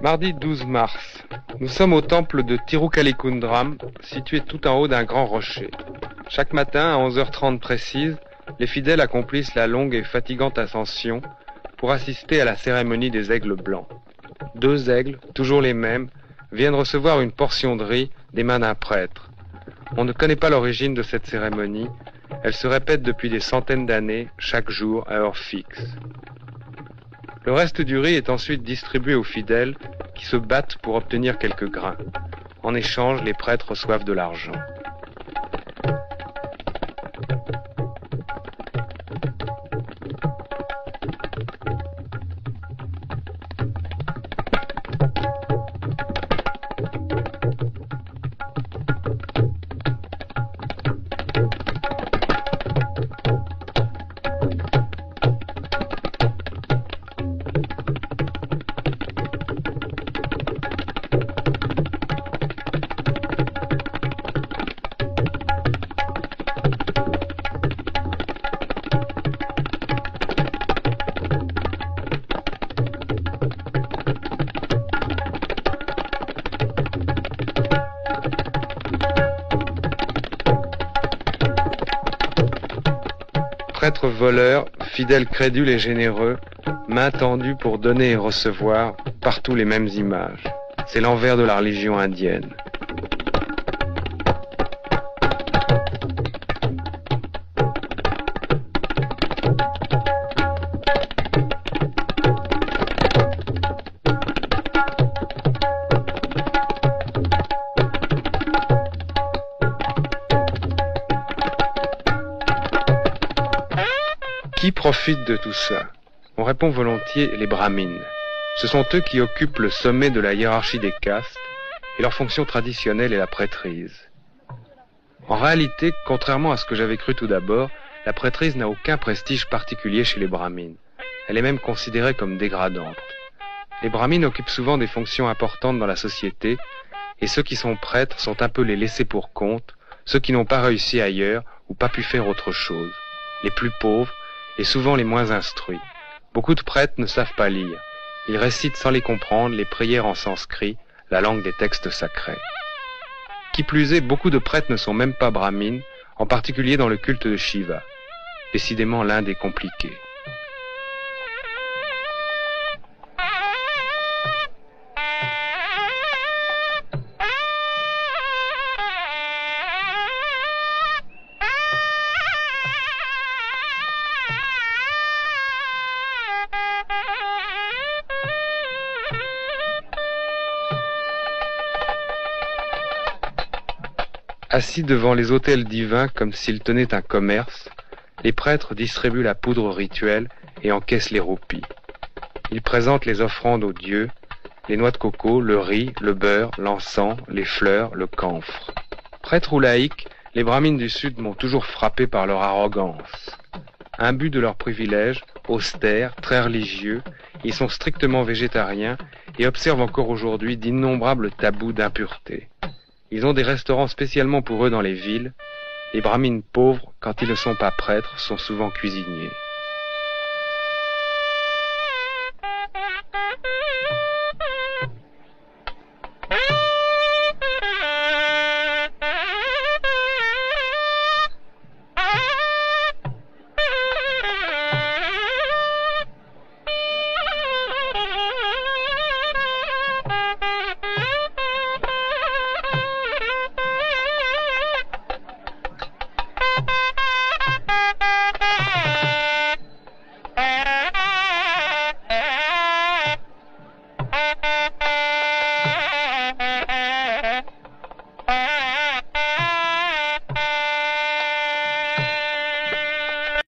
Mardi 12 mars. Nous sommes au temple de Tirukalikundram, situé tout en haut d'un grand rocher. Chaque matin, à 11h30 précise, les fidèles accomplissent la longue et fatigante ascension pour assister à la cérémonie des aigles blancs. Deux aigles, toujours les mêmes, viennent recevoir une portion de riz des mains d'un prêtre. On ne connaît pas l'origine de cette cérémonie, elle se répète depuis des centaines d'années, chaque jour à heure fixe. Le reste du riz est ensuite distribué aux fidèles qui se battent pour obtenir quelques grains. En échange, les prêtres reçoivent de l'argent. Prêtres voleurs, fidèles crédules et généreux, main tendue pour donner et recevoir, partout les mêmes images. C'est l'envers de la religion indienne. Qui profite de tout ça On répond volontiers les brahmines. Ce sont eux qui occupent le sommet de la hiérarchie des castes et leur fonction traditionnelle est la prêtrise. En réalité, contrairement à ce que j'avais cru tout d'abord, la prêtrise n'a aucun prestige particulier chez les brahmines. Elle est même considérée comme dégradante. Les brahmines occupent souvent des fonctions importantes dans la société et ceux qui sont prêtres sont un peu les laissés pour compte, ceux qui n'ont pas réussi ailleurs ou pas pu faire autre chose, les plus pauvres et souvent les moins instruits. Beaucoup de prêtres ne savent pas lire. Ils récitent sans les comprendre les prières en sanskrit, la langue des textes sacrés. Qui plus est, beaucoup de prêtres ne sont même pas brahmines, en particulier dans le culte de Shiva. Décidément l'un des compliqués. Assis devant les autels divins comme s'ils tenaient un commerce, les prêtres distribuent la poudre rituelle et encaissent les roupies. Ils présentent les offrandes aux dieux, les noix de coco, le riz, le beurre, l'encens, les fleurs, le camphre. Prêtres ou laïcs, les brahmines du Sud m'ont toujours frappé par leur arrogance. Imbus de leurs privilèges, austères, très religieux, ils sont strictement végétariens et observent encore aujourd'hui d'innombrables tabous d'impureté. Ils ont des restaurants spécialement pour eux dans les villes. Les brahmines pauvres, quand ils ne sont pas prêtres, sont souvent cuisiniers.